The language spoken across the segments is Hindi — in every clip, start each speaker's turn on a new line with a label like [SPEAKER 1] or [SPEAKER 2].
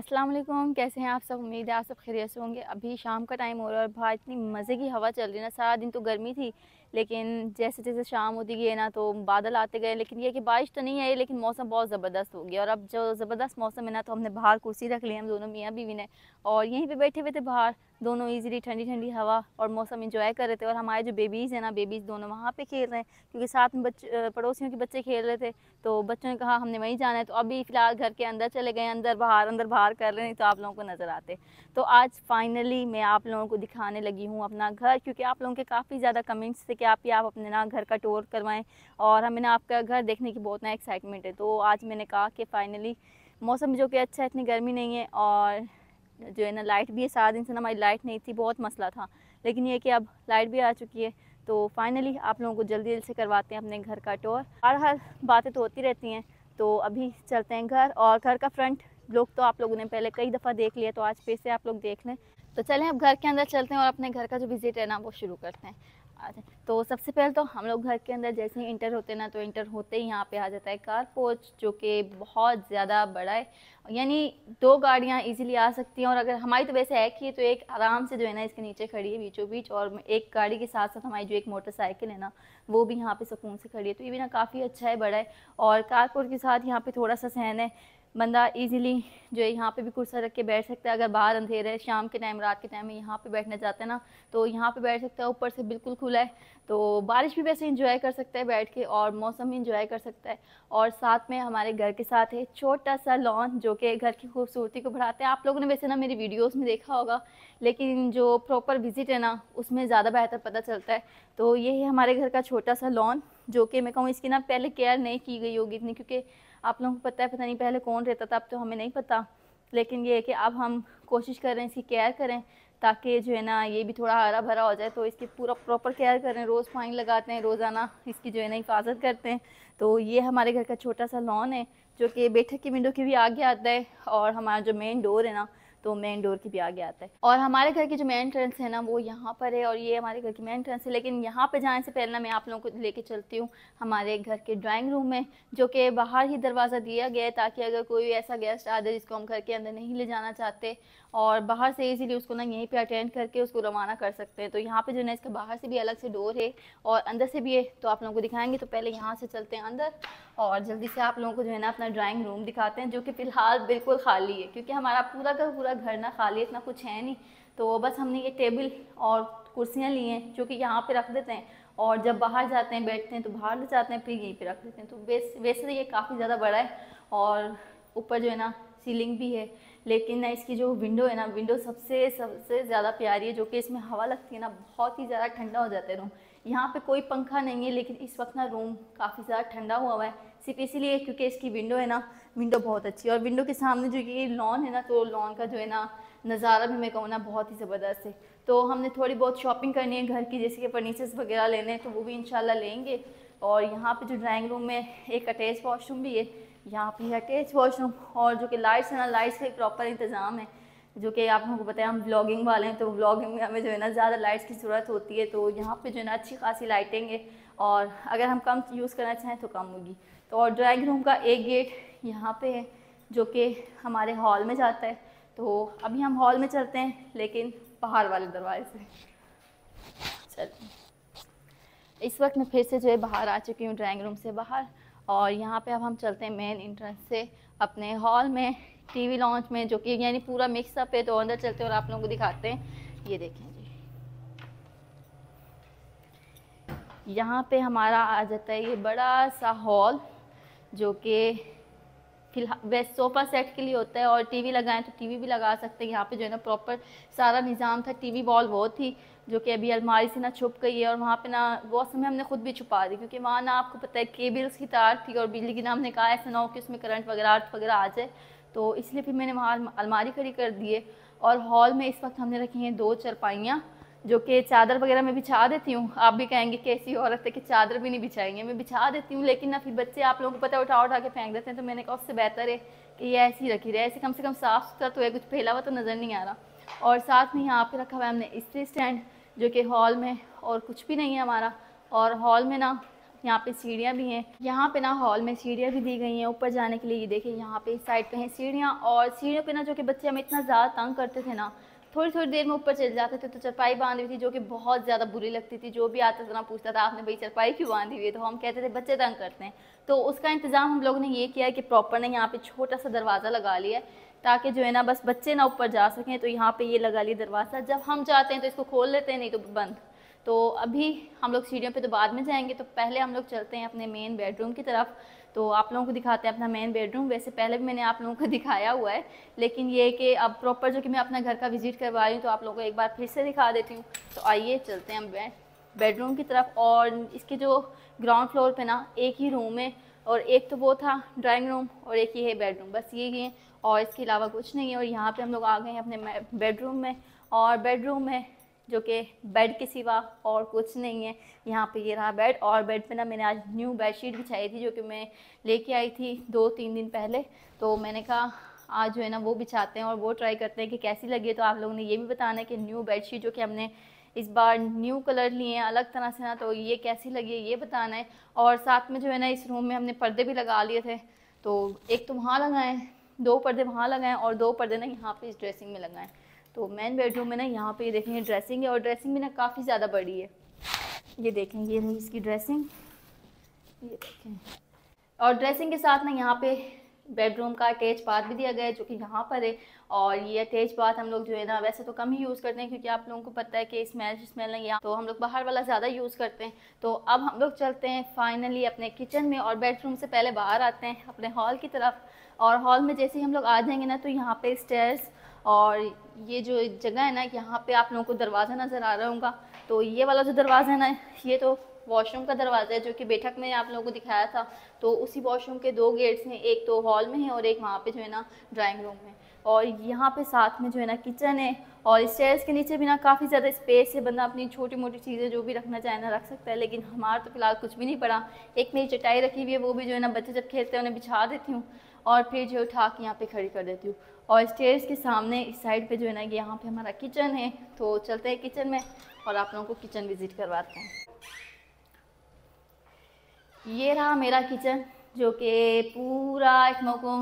[SPEAKER 1] अस्सलाम वालेकुम कैसे हैं आप सब? उम्मीद है आप सब खैरियत से होंगे। अभी शाम का टाइम हो रहा है और बाहर इतनी मज़े की हवा चल रही है ना, सारा दिन तो गर्मी थी। लेकिन जैसे जैसे शाम होती गई ना तो बादल आते गए, लेकिन ये कि बारिश तो नहीं आई, लेकिन मौसम बहुत ज़बरदस्त हो गया। और अब जो ज़बरदस्त मौसम है ना तो हमने बाहर कुर्सी रख ली, हम दोनों मियाँ बीवी ने, और यहीं पे बैठे हुए थे बाहर, दोनों इजीली ठंडी ठंडी हवा और मौसम इंजॉय कर रहे थे। और हमारे जो बेबीज़ हैं ना बेबीज़ दोनों वहाँ पे खेल रहे हैं, क्योंकि साथ में बच्चे पड़ोसियों के बच्चे खेल रहे थे तो बच्चों ने कहा, हमने वहीं जाना है। तो अभी फ़िलहाल घर के अंदर चले गए, अंदर बाहर अंदर बाहर कर रहे हैं तो आप लोगों को नज़र आते। तो आज फाइनली मैं आप लोगों को दिखाने लगी हूँ अपना घर, क्योंकि आप लोगों के काफ़ी ज़्यादा कमेंट्स थे कि आप ही आप अपने ना घर का टूर करवाएँ और हमें ना आपका घर देखने की बहुत ना एक्साइटमेंट है। तो आज मैंने कहा कि फ़ाइनली मौसम जो कि अच्छा है, इतनी गर्मी नहीं है और जो है ना लाइट भी है, सारा दिन से ना हमारी लाइट नहीं थी, बहुत मसला था। लेकिन ये कि अब लाइट भी आ चुकी है तो फाइनली आप लोगों को जल्दी जल्दी से करवाते हैं अपने घर का टूर हर हर बातें तो होती रहती हैं तो अभी चलते हैं घर और घर का फ्रंट लोग तो आप लोगों ने पहले कई दफ़ा देख लिया तो आज फिर से आप लोग देख लें। तो चलें अब घर के अंदर चलते हैं और अपने घर का जो विज़िट है ना, वो शुरू करते हैं। अच्छा तो सबसे पहले तो हम लोग घर के अंदर जैसे ही इंटर होते ना तो इंटर होते ही यहाँ पे आ जाता है कार पोच जो कि बहुत ज़्यादा बड़ा है। यानी दो गाड़ियाँ इजीली आ सकती हैं और अगर हमारी तो वैसे है कि तो एक आराम से जो है ना इसके नीचे खड़ी है बीचों बीच और एक गाड़ी के साथ साथ हमारी जो एक मोटरसाइकिल है ना, वो भी यहाँ पे सुकून से खड़ी है। तो ये भी ना काफ़ी अच्छा है, बड़ा है और कारपोर्ट के साथ यहाँ पे थोड़ा सा सहन है। बंदा इजीली जो है यहाँ पे भी कुर्सा रख के बैठ सकता है। अगर बाहर अंधेरा है, शाम के टाइम रात के टाइम में यहाँ पे बैठना चाहते हैं ना तो यहाँ पे बैठ सकता है। ऊपर से बिल्कुल खुला है तो बारिश भी वैसे इंजॉय कर सकता है बैठ के और मौसम भी इंजॉय कर सकता है। और साथ में हमारे घर के साथ है छोटा सा लॉन जो कि घर की खूबसूरती को बढ़ाते हैं। आप लोगों ने वैसे ना मेरी वीडियोज़ में देखा होगा, लेकिन जो प्रॉपर विज़िट है ना, उसमें ज़्यादा बेहतर पता चलता है। तो ये है हमारे घर का छोटा सा लॉन जो कि मैं कहूँ इसकी ना पहले केयर नहीं की गई होगी इतनी, क्योंकि आप लोगों को पता है, पता नहीं पहले कौन रहता था, अब तो हमें नहीं पता। लेकिन ये है कि अब हम कोशिश कर रहे हैं, इसकी केयर करें, ताकि जो है ना, ये भी थोड़ा हरा भरा हो जाए तो इसकी पूरा प्रॉपर केयर करें, रोज़ पानी लगाते हैं, रोज़ाना इसकी जो है ना हिफाजत करते हैं। तो ये हमारे घर का छोटा सा लॉन है, जो कि बैठक की विंडो के भी आगे आता है, और हमारा जो मेन डोर है ना तो मेन डोर के भी आगे आता है। और हमारे घर की जो मेन ट्रेंस है ना, वो यहाँ पर है और ये हमारे घर की मेन ट्रेंस है। लेकिन यहाँ पर जाने से पहले ना मैं आप लोगों को लेके चलती हूँ हमारे घर के ड्राइंग रूम में, जो कि बाहर ही दरवाज़ा दिया गया है ताकि अगर कोई ऐसा गेस्ट आ जाए जिसको हम घर के अंदर नहीं ले जाना चाहते और बाहर से इजीली उसको ना यहीं पे अटेंड करके उसको रवाना कर सकते हैं। तो यहाँ पे जो है ना, इसका बाहर से भी अलग से डोर है और अंदर से भी है तो आप लोगों को दिखाएँगे। तो पहले यहाँ से चलते हैं अंदर और जल्दी से आप लोगों को जो है ना अपना ड्राइंग रूम दिखाते हैं, जो कि फ़िलहाल बिल्कुल खाली है, क्योंकि हमारा पूरा का पूरा घर ना खाली इतना कुछ है नहीं। तो बस हमने ये टेबल और कुर्सियाँ ली हैं, जो कि यहाँ पर रख देते हैं और जब बाहर जाते हैं, बैठते हैं तो बाहर ले जाते हैं, फिर यहीं पर रख देते हैं। तो वैसे तो ये काफ़ी ज़्यादा बड़ा है और ऊपर जो है ना सीलिंग भी है। लेकिन ना इसकी जो विंडो है ना विंडो सबसे सबसे ज़्यादा प्यारी है, जो कि इसमें हवा लगती है ना, बहुत ही ज़्यादा ठंडा हो जाता है रूम यहाँ पे कोई पंखा नहीं है, लेकिन इस वक्त ना रूम काफ़ी ज़्यादा ठंडा हुआ हुआ है। सिर्फ़ इसीलिए क्योंकि इसकी विंडो है ना विंडो बहुत अच्छी है। और विंडो के सामने जो ये लॉन है ना तो लॉन का जो है ना नज़ारा भी मैं कहूँ ना बहुत ही ज़बरदस्त है। तो हमने थोड़ी बहुत शॉपिंग करनी है घर की, जैसे कि फर्नीचर्स वगैरह लेने हैं तो वो भी इंशाल्लाह लेंगे। और यहाँ पे जो ड्राइंग रूम में एक अटैच वॉशरूम भी है यहाँ पे है अटैच वॉशरूम और जो कि लाइट्स है ना लाइट्स का प्रॉपर इंतज़ाम है, जो कि आप लोगों को पता है, हम ब्लॉगिंग वाले हैं तो ब्लॉगिंग में हमें जो है ना, ज़्यादा लाइट्स की ज़रूरत होती है तो यहाँ पे जो है ना, अच्छी खासी लाइटिंग है, और अगर हम कम यूज़ करना चाहें तो कम होगी। तो और ड्राइंग रूम का एक गेट यहाँ पे है, जो कि हमारे हॉल में जाता है तो अभी हम हॉल में चलते हैं, लेकिन बाहर वाले दरवाजे से। चल। इस वक्त मैं फिर से जो है बाहर आ चुकी हूँ ड्राइंग रूम से बाहर। और यहाँ पे अब हम चलते हैं मेन इंट्रेंस से अपने हॉल में टीवी लॉन्च में, जो कि यानी पूरा मिक्सअप है तो अंदर चलते हैं और आप लोगों को दिखाते हैं। ये देखें जी। यहाँ पे हमारा आ जाता है ये बड़ा सा हॉल जो कि फ़िलहाल वैसे सोफ़ा सेट के लिए होता है और टीवी लगाएँ तो टीवी भी लगा सकते हैं। यहाँ पे जो है ना प्रॉपर सारा निज़ाम था टीवी वॉल वो थी जो कि अभी अलमारी से ना छुप गई है और वहाँ पे ना बहुत समय हमने खुद भी छुपा दी, क्योंकि वहाँ ना आपको पता है केबल्स की तार थी और बिजली की ना हमने कहा ऐसा ना हो कि उसमें करंट वगैरह आर्ट वगैरह आ जाए। तो इसलिए फिर मैंने वहाँ अलमारी खड़ी कर दी है और हॉल में इस वक्त हमने रखी हैं दो चरपाइयाँ, जो कि चादर वगैरह मैं बिछा देती हूँ। आप भी कहेंगे कैसी औरत है कि चादर भी नहीं बिछाएँगे, मैं बिछा देती हूँ, लेकिन ना फिर बच्चे आप लोगों को पता है उठा उठा के फेंक देते हैं तो मैंने कहा उससे बेहतर है कि ये ऐसी रखी रहे। ऐसे कम से कम साफ़ सुथरा तो है, कुछ फैला हुआ तो नज़र नहीं आ रहा। और साथ में यहाँ पे रखा हुआ है हमने स्त्री स्टैंड, जो कि हॉल में और कुछ भी नहीं है हमारा। और हॉल में ना यहाँ पे सीढ़ियाँ भी हैं। यहाँ पे ना हॉल में सीढ़ियाँ भी दी गई हैं ऊपर जाने के लिए। ये देखिए, यहाँ पे साइड पे हैं सीढ़ियाँ। और सीढ़ियों पे ना, जो कि बच्चे हमें इतना ज़्यादा तंग करते थे ना थोड़ी थोड़ी देर में ऊपर चले जाते थे तो चरपाई बांधी हुई थी, जो कि बहुत ज़्यादा बुरी लगती थी। जो भी आता था ना, पूछता था, आपने भाई चरपाई क्यों बांधी हुई है? तो हम कहते थे, बच्चे तंग करते हैं। तो उसका इंतज़ाम हम लोगों ने ये किया कि प्रॉपर ने यहाँ पे छोटा सा दरवाज़ा लगा लिया है। ताकि जो है ना, बस बच्चे ना ऊपर जा सकें तो यहाँ पे ये लगा लिया दरवाज़ा। जब हम जाते हैं तो इसको खोल लेते हैं, नहीं तो बंद। तो अभी हम लोग सीढ़ियों पे तो बाद में जाएँगे तो पहले हम लोग चलते हैं अपने मेन बेडरूम की तरफ़। तो आप लोगों को दिखाते हैं अपना मेन बेडरूम वैसे पहले भी मैंने आप लोगों को दिखाया हुआ है, लेकिन ये कि अब प्रॉपर जो कि मैं अपना घर का विज़िट करवा रही हूँ तो आप लोगों को एक बार फिर से दिखा देती हूँ। तो आइए चलते हैं हम बेड बेडरूम की तरफ़। और इसके जो ग्राउंड फ्लोर पर ना, एक ही रूम है। और एक तो वो था ड्राइंग रूम और एक ही है बेडरूम बस ये ही है और इसके अलावा कुछ नहीं है और यहाँ पे हम लोग आ गए हैं अपने बेडरूम में और बेडरूम में जो कि बेड के सिवा और कुछ नहीं है। यहाँ पे ये रहा बेड और बेड पे ना मैंने आज न्यू बेडशीट बिछाई थी जो कि मैं लेके आई थी दो तीन दिन पहले। तो मैंने कहा, आज जो है ना वो बिछाते हैं और वो ट्राई करते हैं कि कैसी लगी तो आप लोगों ने ये भी बताना है कि न्यू बेडशीट जो कि हमने इस बार न्यू कलर लिए हैं, अलग तरह से ना तो ये कैसी लगी है, ये बताना है। और साथ में जो है ना, इस रूम में हमने पर्दे भी लगा लिए थे। तो एक तो वहाँ लगाएँ, दो पर्दे वहाँ लगाएँ और दो पर्दे ना यहाँ पे इस ड्रेसिंग में लगाएँ। तो मेन बेडरूम में ना यहाँ पे ये देखेंगे ड्रेसिंग है और ड्रेसिंग भी ना काफ़ी ज़्यादा बड़ी है। ये देखें ये रही इसकी ड्रेसिंग ये देखें। और ड्रेसिंग के साथ ना यहाँ पे बेडरूम का अटैच बाथ भी दिया गया है, जो कि यहाँ पर है। और ये अटैच बाथ हम लोग जो है ना, वैसे तो कम ही यूज़ करते हैं, क्योंकि आप लोगों को पता है कि स्मेल स्मेल नहीं तो हम लोग बाहर वाला ज़्यादा यूज़ करते हैं। तो अब हम लोग चलते हैं फाइनली अपने किचन में और बेडरूम से पहले बाहर आते हैं, अपने हॉल की तरफ़। और हॉल में जैसे ही हम लोग आ जाएँगे ना तो यहाँ पे स्टेयर्स और ये जो जगह है ना, यहाँ पे आप लोगों को दरवाज़ा नज़र आ रहा होगा। तो ये वाला जो दरवाज़ा है ना, ये तो वॉशरूम का दरवाज़ा है जो कि बैठक में आप लोगों को दिखाया था। तो उसी वॉशरूम के दो गेट्स हैं, एक तो हॉल में है और एक वहाँ पे जो है ना ड्राइंग रूम में। और यहाँ पे साथ में जो है ना किचन है और स्टेयर्स के नीचे भी ना काफ़ी ज़्यादा स्पेस है। बंदा अपनी छोटी मोटी चीज़ें जो भी रखना चाहे ना रख सकता है, लेकिन हमारा तो फ़िलहाल कुछ भी नहीं पड़ा। एक मेरी चटाई रखी हुई है, वो भी जो है ना बच्चे जब खेलते हैं उन्हें बिछा देती हूँ और फिर जो उठा के यहाँ पे खड़ी कर देती हूँ। और स्टेयर्स के सामने, इस साइड पे जो है ना यहाँ पे हमारा किचन है। तो चलते हैं किचन में और आप लोगों को किचन विज़िट करवाते हैं। ये रहा मेरा किचन, जो कि पूरा एक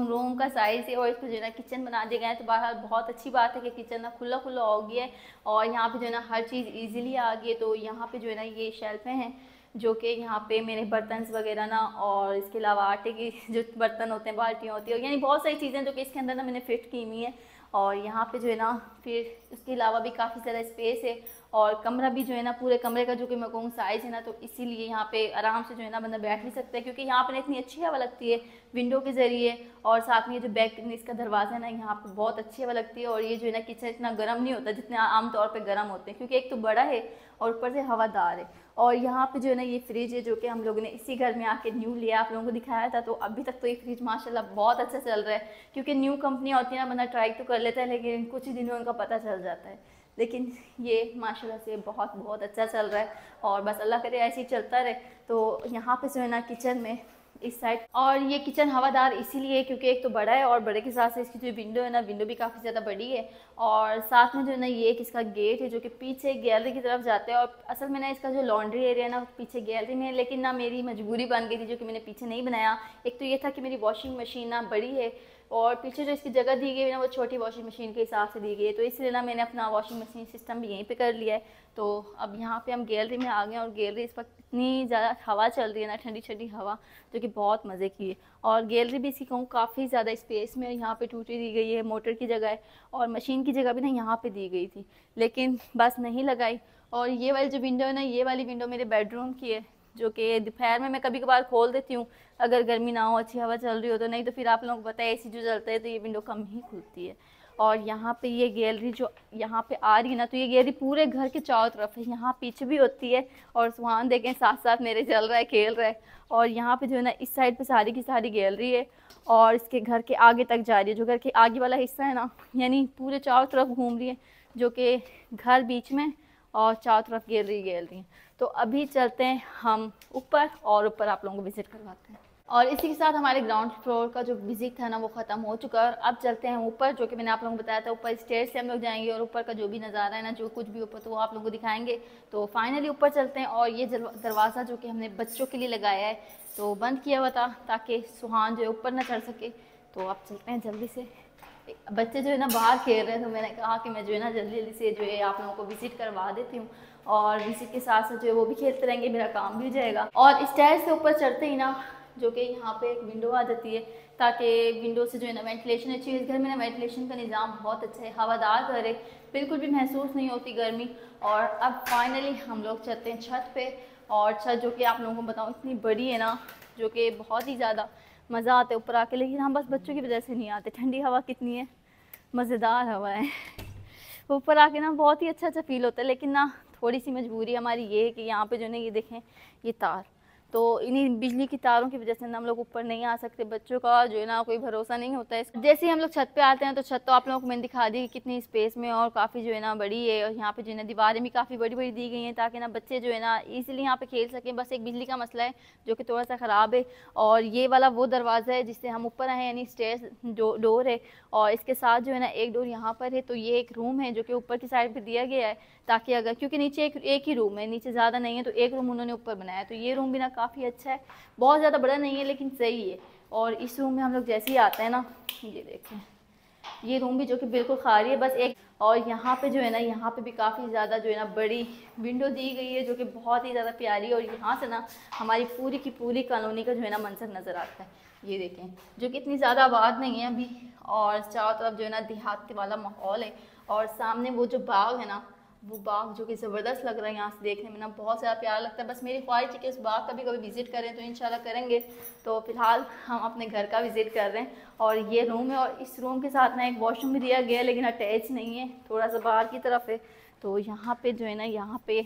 [SPEAKER 1] रूम का साइज़ है और इसको जो है ना किचन बना दिया गया है। तो बाहर बहुत अच्छी बात है कि किचन ना खुला खुला हो गया है और यहाँ पे जो है ना हर चीज़ इजीली आ गई है। तो यहाँ पे जो है ना ये शेल्फें हैं, जो कि यहाँ पे मेरे बर्तन वगैरह ना और इसके अलावा आटे की जो बर्तन होते हैं, बाल्टियाँ होती हैं यानी बहुत सारी चीज़ें जो कि इसके अंदर ना मैंने फिट की हुई हैं। और यहाँ पे जो है ना फिर उसके अलावा भी काफ़ी ज़्यादा स्पेस है और कमरा भी जो है ना, पूरे कमरे का जो कि मैं कहूँ साइज़ है ना तो इसीलिए यहाँ पे आराम से जो है ना बंदा बैठ भी सकता है, क्योंकि यहाँ पर इतनी अच्छी हवा लगती है विंडो के ज़रिए और साथ में ये जो बैक इसका दरवाज़ा है ना, यहाँ पर बहुत अच्छी हवा लगती है और ये जो है ना किचन इतना गर्म नहीं होता जितने आमतौर पर गर्म होते हैं, क्योंकि एक तो बड़ा है और ऊपर से हवादार है। और यहाँ पे जो है ना ये फ्रिज है जो कि हम लोगों ने इसी घर में आके न्यू लिया, आप लोगों को दिखाया था तो अभी तक तो ये फ्रिज माशाल्लाह बहुत अच्छा चल रहा है, क्योंकि न्यू कंपनी होती है ना, बंदा ट्राई तो कर लेता है, लेकिन कुछ ही दिनों उनका पता चल जाता है। लेकिन ये माशाल्लाह से बहुत बहुत अच्छा चल रहा है और बस अल्लाह करे ऐसे ही चलता रहे। तो यहाँ पे जो है ना किचन में इस साइड और ये किचन हवादार इसीलिए क्योंकि एक तो बड़ा है और बड़े के साथ से इसकी जो विंडो है ना विंडो भी काफ़ी ज़्यादा बड़ी है और साथ में जो है ना ये एक इसका गेट है जो कि पीछे गैलरी की तरफ़ जाता है और असल में ना इसका जो लॉन्ड्री एरिया है ना, पीछे गैलरी में है, लेकिन ना मेरी मजबूरी बन गई थी जो कि मैंने पीछे नहीं बनाया। एक तो ये था कि मेरी वॉशिंग मशीन ना बड़ी है और पीछे जो इसकी जगह दी गई है ना, वो छोटी वॉशिंग मशीन के हिसाब से दी गई है। तो इसलिए ना मैंने अपना वॉशिंग मशीन सिस्टम भी यहीं पे कर लिया है। तो अब यहाँ पे हम गैलरी में आ गए और गैलरी इस वक्त इतनी ज़्यादा हवा चल रही है ना ठंडी ठंडी हवा, जो कि बहुत मज़े की है। और गैलरी भी इसकी कहूँ काफ़ी ज़्यादा स्पेस में यहाँ पर टूटी दी गई है मोटर की जगह है और मशीन की जगह भी ना यहाँ पर दी गई थी। लेकिन बस नहीं लगाई। और ये वाली जो विंडो है ना, ये वाली विंडो मेरे बेडरूम की है। जो कि दोपहर में मैं कभी कभार खोल देती हूँ। अगर गर्मी ना हो, अच्छी हवा चल रही हो तो नहीं तो फिर आप लोगों को पता है ए जो चलता है तो ये विंडो कम ही खुलती है। और यहाँ पे ये गैलरी जो यहाँ पे आ रही है ना तो ये गैलरी पूरे घर के चारों तरफ़ है। यहाँ पीछे भी होती है और वहाँ देखें साथ साथ मेरे चल रहा है, खेल रहा है। और यहाँ पे जो है ना, इस साइड पे सारी की सारी गैलरी है और इसके घर के आगे तक जा रही है। जो घर के आगे वाला हिस्सा है ना, यानी पूरे चारों तरफ़ घूम रही है, जो कि घर बीच में और चारों तरफ़ गैलरी गैलरी। है तो अभी चलते हैं हम ऊपर और ऊपर आप लोगों को विज़िट करवाते हैं। और इसी के साथ हमारे ग्राउंड फ्लोर का जो विज़िट था ना, वो ख़त्म हो चुका है और अब चलते हैं ऊपर, जो कि मैंने आप लोगों को बताया था, ऊपर स्टेयर से हम लोग जाएँगे और ऊपर का जो भी नज़ारा है ना, जो कुछ भी ऊपर तो वो आप लोगों को दिखाएँगे। तो फाइनली ऊपर चलते हैं और ये दरवाज़ा जो कि हमने बच्चों के लिए लगाया है तो बंद किया हुआ था ताकि सुहान जो है ऊपर ना चढ़ सके। तो आप चलते हैं जल्दी से। बच्चे जो है ना बाहर खेल रहे हैं तो मैंने कहा कि मैं जो है ना जल्दी जल्दी से जो है आप लोगों को विज़िट करवा देती हूँ। और विज़िट के साथ साथ जो है वो भी खेलते रहेंगे, मेरा काम भी हो जाएगा। और स्टेज से ऊपर चढ़ते ही ना, जो कि यहाँ पे एक विंडो आ जाती है, ताकि विंडो से जो है ना वेंटिलेशन अच्छी है। इस घर में ना वेंटिलेशन का निज़ाम बहुत अच्छा है। हवादार घर है, बिल्कुल भी महसूस नहीं होती गर्मी। और अब फाइनली हम लोग चलते हैं छत पे, और छत जो कि आप लोगों को बताऊँ, इतनी बड़ी है ना, जो कि बहुत ही ज़्यादा मज़ा आता है ऊपर आके। लेकिन हम बस बच्चों की वजह से नहीं आते। ठंडी हवा कितनी है, मज़ेदार हवा है। ऊपर आके ना बहुत ही अच्छा अच्छा फील होता है। लेकिन ना थोड़ी सी मजबूरी हमारी ये है कि यहाँ पे जो है ये देखें, ये तार। तो इन्हीं बिजली की तारों की वजह से हम लोग ऊपर नहीं आ सकते बच्चों का, जो है ना कोई भरोसा नहीं होता है जैसे ही हम लोग छत पे आते हैं तो छत तो आप लोगों को मैंने दिखा दी कि कितनी स्पेस में और काफ़ी जो है ना बड़ी है और यहाँ पे जो है ना दीवारें भी काफ़ी बड़ी बड़ी दी गई हैं ताकि ना बच्चे जो है ना इजीली यहाँ पे खेल सकें। बस एक बिजली का मसला है, जो कि थोड़ा सा ख़राब है और ये वाला वो दरवाज़ा है जिससे हम ऊपर आए यानी स्टेज डोर है और इसके साथ जो है ना एक डोर यहाँ पर है तो ये एक रूम है जो कि ऊपर की साइड पर दिया गया है ताकि अगर, क्योंकि नीचे एक ही रूम है, नीचे ज़्यादा नहीं है तो एक रूम उन्होंने ऊपर बनाया तो ये रूम भी ना काफ़ी अच्छा है। बहुत ज़्यादा बड़ा नहीं है, लेकिन सही है। और इस रूम में हम लोग जैसे ही आते हैं ना, ये देखें। ये रूम भी जो कि बिल्कुल खाली है, बस एक और यहाँ पे जो है ना, यहाँ पे भी काफ़ी ज़्यादा जो है ना, बड़ी विंडो दी गई है, जो कि बहुत ही ज़्यादा प्यारी है। और यहाँ से ना, हमारी पूरी की पूरी कॉलोनी का जो है ना, मंजर नज़र आता है। ये देखें, जो कि इतनी ज़्यादा आबाद नहीं है अभी। और चारों तरफ़ जो है ना, देहात वाला माहौल है। और सामने वो जो बाग है ना वो बाग जो कि ज़बरदस्त लग रहा है यहाँ से देखने में, ना बहुत ज़्यादा प्यारा लगता है। बस मेरी ख्वाहिश है कि उस बाग का भी कभी विज़िट करें तो इंशाल्लाह करेंगे। तो फ़िलहाल हम अपने घर का विज़िट कर रहे हैं और ये रूम है और इस रूम के साथ ना एक वॉशरूम भी दिया गया है, लेकिन अटैच नहीं है, थोड़ा सा बाहर की तरफ़ है। तो यहाँ पर जो है ना, यहाँ पर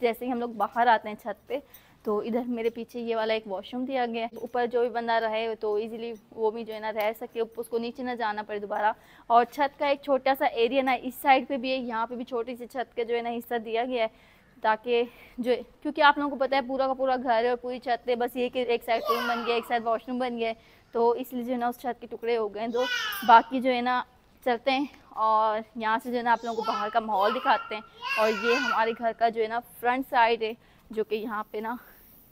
[SPEAKER 1] जैसे ही हम लोग बाहर आते हैं छत पर तो इधर मेरे पीछे ये वाला एक वॉशरूम दिया गया है। ऊपर जो भी बंदा रहे तो इजीली वो भी जो है ना रह सके उसको नीचे ना जाना पड़े दोबारा। और छत का एक छोटा सा एरिया ना इस साइड पे भी है, यहाँ पे भी छोटी सी छत का जो है ना हिस्सा दिया गया है, ताकि जो क्योंकि आप लोगों को पता है पूरा का पूरा घर और पूरी छत है, बस ये कि एक साइड रूम बन गया, एक साइड वॉशरूम बन गया तो इसलिए जो है ना उस छत के टुकड़े हो गए तो बाकी जो है ना चलते हैं और यहाँ से जो है ना आप लोगों को बाहर का माहौल दिखाते हैं। और ये हमारे घर का जो है ना फ्रंट साइड है, जो कि यहाँ पे ना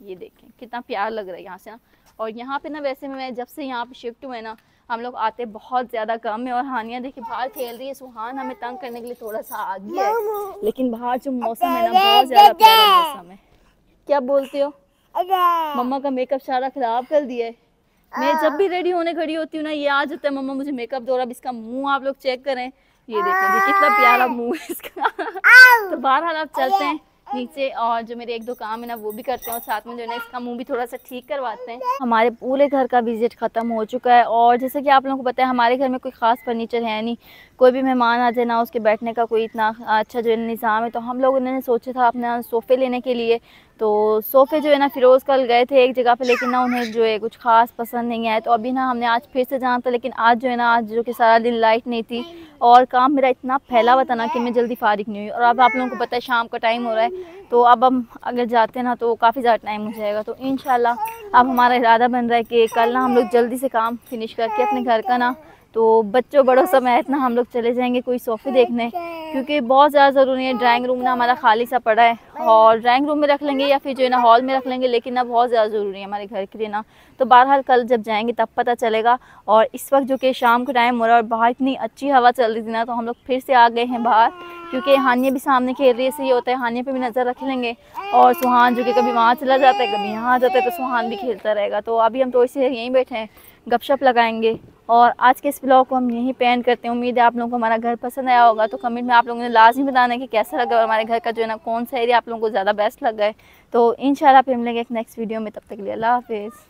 [SPEAKER 1] ये देखें कितना प्यार लग रहा है यहाँ से ना। और यहाँ पे ना वैसे मैं जब से यहाँ पे शिफ्ट हुए ना हम लोग आते बहुत ज़्यादा कम है और हानिया देखिए बाहर खेल रही है सुहान हमें तंग करने के लिए थोड़ा सा आ गया है लेकिन बाहर जो मौसम है ना बहुत ज़्यादा प्यारा मौसम है। क्या बोलते हो? मम्मा का मेकअप सारा ख़राब कर दिया है। मैं जब भी रेडी होने खड़ी होती हूँ ना ये आ जाता है मम्मा मुझे मेकअप दो रहा इसका मुँह आप लोग चेक करें। ये देखें कितना प्यारा मुँह है इसका। तो बाहर आप चलते हैं। नीचे और जो मेरे एक दो काम है ना, वो भी करते हैं और साथ में जो है इसका मुँह भी थोड़ा सा ठीक करवाते हैं। हमारे पूरे घर का विज़िट ख़त्म हो चुका है और जैसे कि आप लोगों को पता है, हमारे घर में कोई ख़ास फर्नीचर है नहीं। कोई भी मेहमान आ जाए ना, उसके बैठने का कोई इतना अच्छा जो निज़ाम है तो हम लोगों ने सोचा था अपना सोफ़े लेने के लिए तो सोफ़े जो है ना फ़िरोज़ कल गए थे एक जगह पे, लेकिन ना उन्हें जो है कुछ ख़ास पसंद नहीं आया। तो अभी ना हमने आज फिर से जाना था, लेकिन आज जो है ना, आज जो कि सारा दिन लाइट नहीं थी और काम मेरा इतना फैला हुआ था ना कि मैं जल्दी फारिग नहीं हुई। और अब आप लोगों को पता है शाम का टाइम हो रहा है तो अब हम अगर जाते हैं ना तो काफ़ी ज़्यादा टाइम हो जाएगा। तो इन अब हमारा इरादा बन रहा है कि कल ना हम लोग जल्दी से काम फिनिश करके अपने घर का ना तो बच्चों बड़ों समय ना हम लोग चले जाएँगे कोई सोफ़े देखने क्योंकि बहुत ज़्यादा ज़रूरी है ड्राइंग रूम ना हमारा खाली सा पड़ा है। और ड्राइंग रूम में रख लेंगे या फिर जो है ना हॉल में रख लेंगे लेकिन ना बहुत ज़्यादा ज़रूरी है हमारे घर के लिए ना। तो बहरहाल कल जब जाएँगे तब पता चलेगा। और इस वक्त जो कि शाम का टाइम हो रहा है और बाहर इतनी अच्छी हवा चल रही थी ना तो हम लोग फिर से आ गए हैं बाहर क्योंकि हानिया भी सामने खेल रही है सही होता है हानिया पे भी नज़र रख लेंगे। और सुहान जो कि कभी वहाँ चला जाता है कभी यहाँ आ जाता है तो सुहान भी खेलता रहेगा। तो अभी हम तो इसे यहीं बैठे हैं गपशप लगाएँगे। और आज के इस ब्लॉग को हम यहीं पेंट करते हैं। उम्मीद है आप लोगों को हमारा घर पसंद आया होगा। तो कमेंट में आप लोगों ने लाजमी बताना कि कैसा लगा और हमारे घर का जो है ना, कौन सा एरिया आप लोगों को ज़्यादा बेस्ट लगा है। तो इन फिर मिलेंगे एक नेक्स्ट वीडियो में। तब तक के लिए अल्लाह हाफिज़।